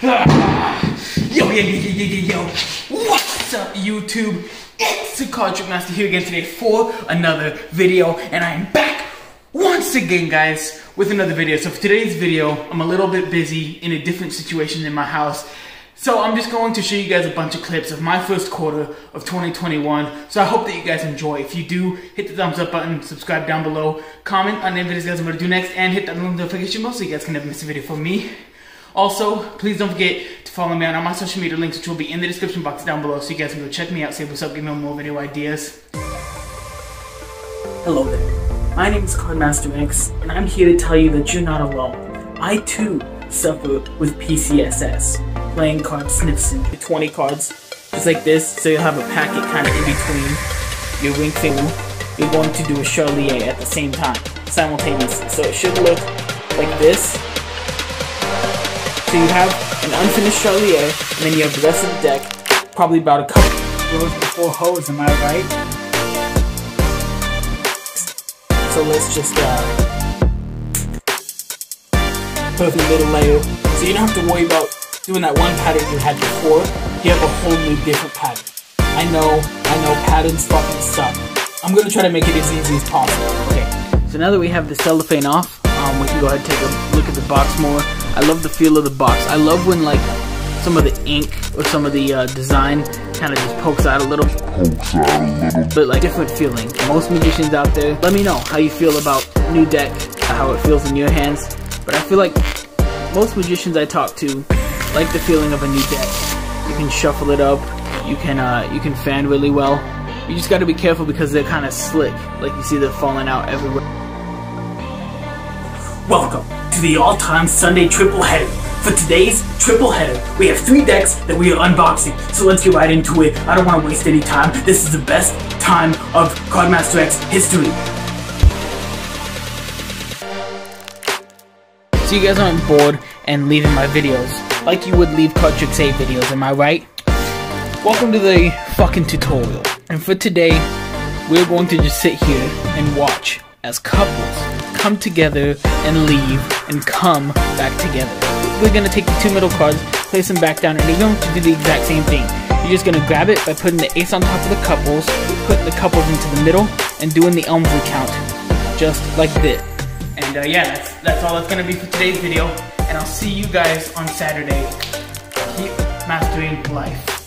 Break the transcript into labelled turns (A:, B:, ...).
A: Yo, yo, yo, yo, yo, yo. What's up, YouTube? It's the Card Trick Master here again today for another video, and I am back once again, guys, with another video. So for today's video, I'm a little bit busy in a different situation in my house. So I'm just going to show you guys a bunch of clips of my first quarter of 2021. So I hope that you guys enjoy. If you do, hit the thumbs up button, subscribe down below, comment on any videos guys I'm going to do next, and hit that notification bell so you guys can never miss a video from me. Also, please don't forget to follow me on all my social media links, which will be in the description box down below, so you guys can go check me out, say what's up, give me more video ideas. Hello there. My name is Cardmaster X, and I'm here to tell you that you're not alone. I too suffer with PCSS, playing card sniffing. 20 cards, just like this, so you'll have a packet kind of in between your ring finger. You're going to do a Charlier at the same time, simultaneously. So it should look like this. So you have an unfinished Charlier, and then you have the rest of the deck, probably about a couple rows before hose, am I right? So let's just uh, put the middle layer. So you don't have to worry about doing that one pattern you had before. You have a whole new different pattern. I know, I know patterns fucking suck. I'm gonna try to make it as easy as possible. Okay, so now that we have the cellophane off, um, we can go ahead and take a look at the box more. I love the feel of the box. I love when like some of the ink or some of the uh, design kind of just pokes out a little. Pokes out a little. But like different feeling. Most magicians out there, let me know how you feel about new deck, how it feels in your hands. But I feel like most magicians I talk to like the feeling of a new deck. You can shuffle it up. You can uh, you can fan really well. You just got to be careful because they're kind of slick. Like you see, they're falling out everywhere. Welcome to the all-time Sunday triple header. For today's triple header, we have three decks that we are unboxing. So let's get right into it. I don't want to waste any time. This is the best time of Cardmaster X history. So you guys aren't bored and leaving my videos like you would leave Card Trick 8 videos, am I right? Welcome to the fucking tutorial. And for today, we're going to just sit here and watch as couples come together and leave and come back together. We're gonna take the two middle cards, place them back down, and you're going to do the exact same thing. You're just gonna grab it by putting the ace on top of the couples, putting the couples into the middle, and doing the Elmsley count, just like this. And uh, yeah, that's, that's all that's gonna be for today's video, and I'll see you guys on Saturday. Keep mastering life.